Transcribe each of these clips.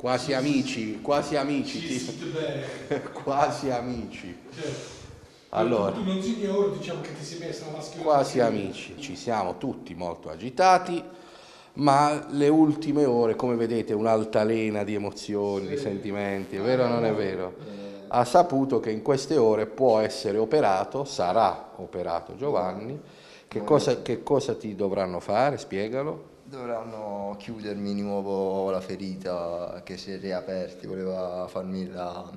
quasi amici, quasi amici, Ci ti- quasi amici. Certo. Allora. Tu non signore, diciamo che ti una maschera. Quasi amici, ci siamo tutti molto agitati, ma le ultime ore, come vedete, un'altalena di emozioni, di sentimenti, è vero o non è vero? Ha saputo che in queste ore può essere operato, sarà operato Giovanni. Che cosa, che cosa ti dovranno fare? Spiegalo. Dovranno chiudermi di nuovo la ferita che si è riaperta, voleva farmi la,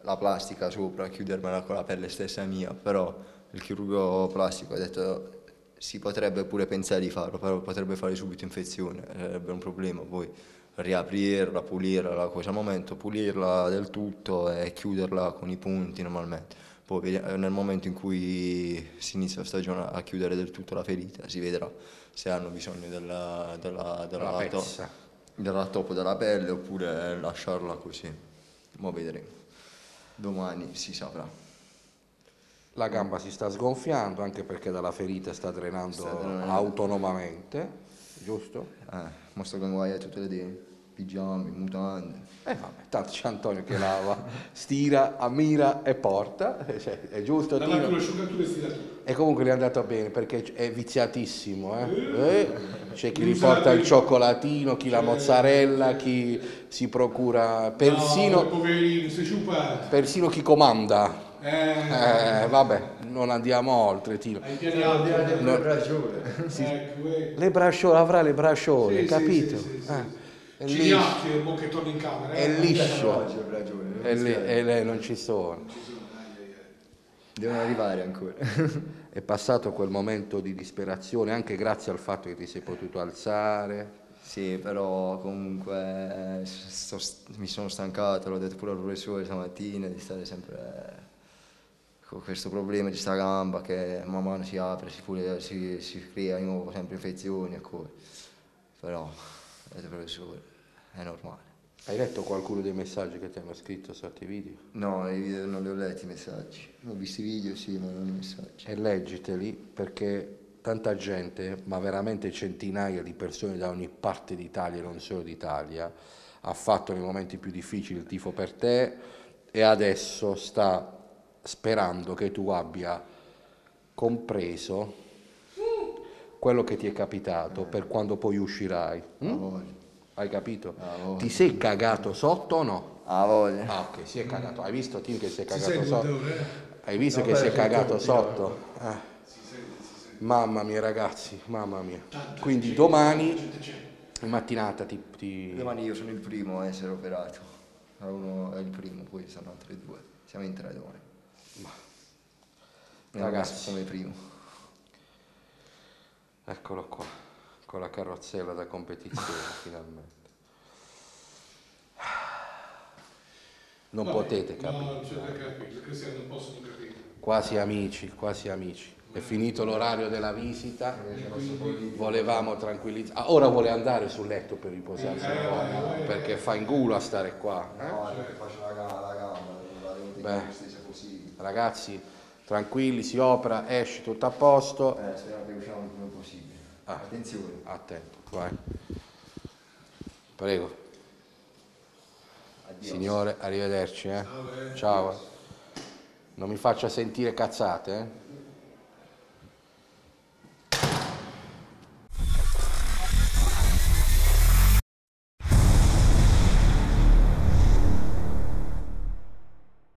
la plastica sopra, chiudermela con la pelle stessa mia, però il chirurgo plastico ha detto si potrebbe pure pensare di farlo, però potrebbe fare subito infezione, sarebbe un problema, poi riaprirla, pulirla, la cosa al momento pulirla del tutto e chiuderla con i punti normalmente. Poi nel momento in cui si inizia la stagione a chiudere del tutto la ferita si vedrà se hanno bisogno della, della, della, La to- della top della pelle oppure lasciarla così. Ma vedremo. Domani si saprà. La gamba si sta sgonfiando anche perché dalla ferita sta drenando Sta drenando. autonomamente, giusto? Eh, mostro che guai tutte le dì, pigiami, mutande. E vabbè, tanto c'è Antonio che lava, stira, ammira e porta, cioè, è giusto Lavatura, Tino? asciugatura e stiratura. E comunque gli è andato bene perché è viziatissimo, eh? Eh, C'è chi riporta il cioccolatino, chi la mozzarella, chi si procura, No, persino, poverino, sei sciupato. persino chi comanda. Eh, Eh, vabbè, non andiamo oltre, Tino. No. ragione. Ecco, eh. Le bracciole, avrà le bracciole, Sì, sì, capito? Eh. È Ci liscio, riatti il bocchettone in camera. è eh. liscio. c'è ragione. E, lì- e lei non ci sono. Devono arrivare ancora. È passato quel momento di disperazione anche grazie al fatto che ti sei potuto alzare. Sì, però comunque eh, sto- mi sono stancato, l'ho detto pure al professore stamattina, di stare sempre con questo problema di sta gamba che man mano si apre, si, pure- si, si crea di nuovo sempre infezioni e cose. Però, ho detto professore, è normale. Hai letto qualcuno dei messaggi che ti hanno scritto sotto i video? No, i video non li ho letti i messaggi. Ho visto i video, sì, ma non i messaggi. E leggiteli perché tanta gente, ma veramente centinaia di persone da ogni parte d'Italia non solo d'Italia, ha fatto nei momenti più difficili il tifo per te e adesso sta sperando che tu abbia compreso quello che ti è capitato per quando poi uscirai. Mm? Hai capito? Ah. Ti sei cagato sotto o no? A voglia. Ah, ok, si è cagato. Hai visto Tim che si è Si cagato sente sotto? eh? Hai visto No, che beh, si è cagato colpi, sotto? Eh, Si sente, si sente. mamma mia ragazzi, mamma mia. Tanta Quindi domani, in mattinata, ti... ti- Domani io sono il primo a essere operato. Uno è il primo, poi sono altri due. Siamo in tre domani. Hanno Ragazzi. come primo. Eccolo qua, con la carrozzella da competizione finalmente. Non Vabbè, potete No, capire. non c'è da capire, questi non possono capire. Quasi amici, quasi amici. È finito l'orario della visita, volevamo tranquillizzare. Ah, ora vuole andare sul letto per riposarsi un po', perché fa in culo a stare qua. eh? No, perché faccio la gamba, la gamba, la Beh. possibile. Ragazzi, tranquilli, si opera, esci tutto a posto. Eh, speriamo che usciamo il prima possibile. Ah. Attenzione. Attento, vai. Prego. Addio. Signore, arrivederci. eh. Ciao, eh. Ciao. Non mi faccia sentire cazzate. eh.